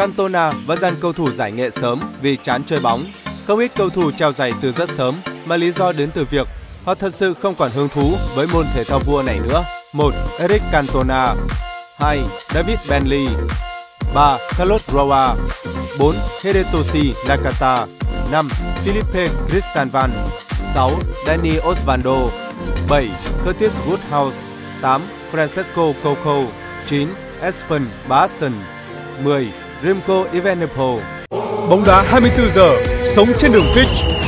Cantona vẫn dàn cầu thủ giải nghệ sớm vì chán chơi bóng. Không ít cầu thủ treo giày từ rất sớm, mà lý do đến từ việc họ thật sự không còn hứng thú với môn thể thao vua này nữa. 1. Eric Cantona 2. David Bentley 3. Carlos Roa 4. Hidetoshi Nakata 5. Philippe Cristanvan 6. Danny Osvaldo 7. Curtis Woodhouse 8. Francesco Coco 9. Espen Basson 10. Remco Evenepoel. Bóng đá 24 giờ, sống trên đường pitch.